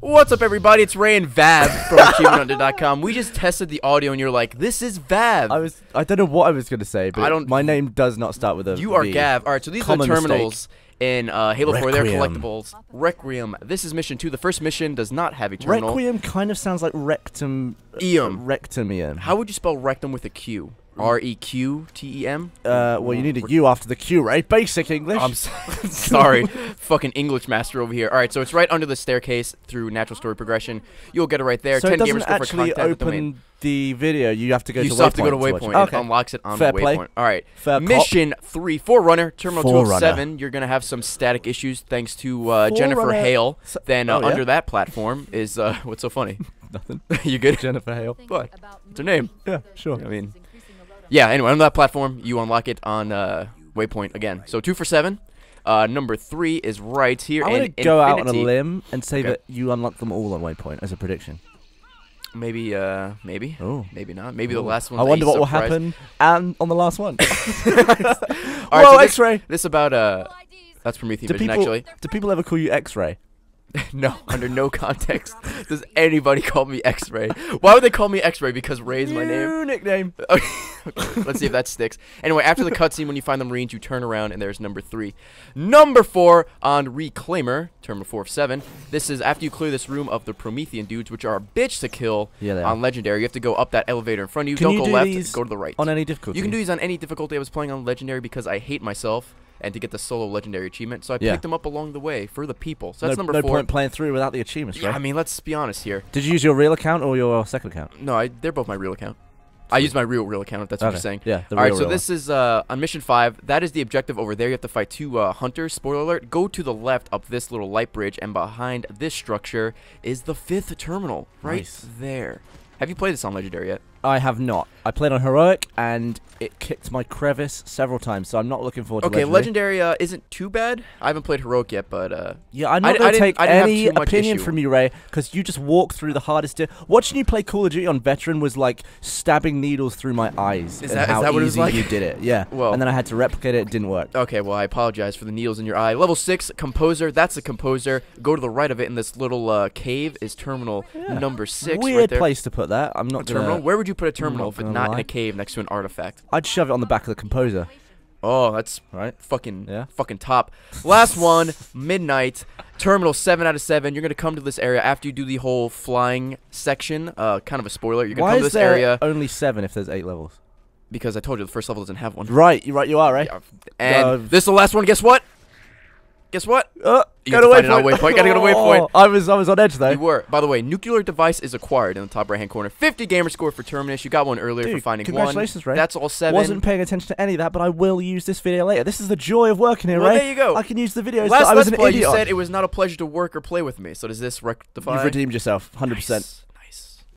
What's up, everybody? It's Ray and Vav from AchievementHunter.com. We just tested the audio, and you're like, "This is Vav." I was I don't know what I was gonna say, but I don't- my name does not start with a you are V. Gav. All right, so these are the terminals in uh, Halo 4. They're collectibles. Requiem. This is mission two. The first mission does not have a terminal. Requiem kind of sounds like rectum. Eum. Rectumium. How would you spell rectum with a Q? R E Q T E M. Uh, well, you need a U after the Q, right? Basic English. I'm so sorry, fucking English master over here. All right, so it's right under the staircase through natural story progression. You'll get it right there. so Ten it doesn't gamers score for actually contact with domain. open the video. You have to go You to still have to go to Waypoint. it. It Okay. unlocks it on Fair the play. Waypoint. All right. Fair cop. Mission three, Forerunner, Terminal Forerunner. 207. You're going to have some static issues thanks to uh, Jennifer Forerunner- Hale. So- Then uh, oh, yeah? under that platform is, uh, what's so funny? Nothing. you good? Jennifer Hale. What? What's her name? Yeah, sure. I mean, yeah, anyway, on that platform, you unlock it on uh, Waypoint again. So two for seven. Uh, number three is right here I'm gonna go out on a limb and say Okay. that you unlock them all on Waypoint as a prediction. Maybe, uh, maybe. Oh. Maybe not. Maybe the last one. I wonder what will happen and on the last one. All right, Whoa, so X-ray. this about uh, that's Promethean Do Vision people actually. do people ever call you X-ray? No, under no context does anybody call me X-Ray. Why would they call me X-Ray? Because Ray is my name. New nickname. Okay, let's see if that sticks. Anyway, after the cutscene, when you find the Marines, you turn around and there's number three. Number four on Reclaimer, Terminal 4 of 7. This is after you clear this room of the Promethean dudes, which are a bitch to kill Yeah, on Legendary. You have to go up that elevator in front of you. Can Don't you go do left, these go to the right. On any difficulty. You can do these on any difficulty. I was playing on Legendary because I hate myself and to get the solo Legendary achievement. So I Yeah. picked them up along the way for the people. So that's no, number no four. point playing through without the achievements, right? Yeah? I mean, let's be honest here. Did you use your real account or your second account? No, I, they're both my real account. I use my real real account. If that's what you're saying. Yeah. The All right, so this is uh, on mission five. That is the objective over there. You have to fight two uh, hunters. Spoiler alert: Go to the left up this little light bridge, and behind this structure is the fifth terminal, right Nice. there. Have you played this on Legendary yet? I have not. I played on heroic and it kicked my crevice several times, so I'm not looking forward to Okay, legendary. Legendary uh, isn't too bad. I haven't played heroic yet, but uh, Yeah, I'm not I going to didn't- take I have any opinion issue. from you, Ray, because you just walk through the hardest. Watching you play Call of Duty on Veteran was like stabbing needles through my eyes. Is that- is how that what it was easy like? you did it? Yeah. Well- and then I had to replicate it. It didn't work. Okay, well, I apologize for the needles in your eye. Level 6, Composer. That's a Composer. Go to the right of it in this little uh, cave is Terminal Yeah. number 6 Weird right there. place to put that. I'm not terminal? gonna. Where would you put a terminal not it not in a cave next to an artifact? I'd shove it on the back of the composer. Oh, that's Right. fucking Yeah. fucking top. Last one, midnight. Terminal 7 out of 7. You're going to come to this area after you do the whole flying section. Uh, kind of a spoiler. You're going Why come to is this area only seven if there's eight levels? because I told you the first level doesn't have one. Right. You're right. You are right. Yeah, And Uh, this is the last one. Guess what? Guess what? Uh, You go have to to find it Waypoint. Gotta go to Waypoint. Oh, I was I was on edge though. You were. By the way, nuclear device is acquired in the top right hand corner. 50 gamer score for Terminus. You got one earlier for Dude, finding congratulations, one. Ray. That's all seven. Wasn't paying attention to any of that, but I will use this video later. This is the joy of working here, well, Ray. there you go. I can use the videos. Last that I was an Play, idiot. you said it was not a pleasure to work or play with me. So does this rectify? You've redeemed yourself, hundred percent. Nice.